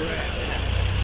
Grab.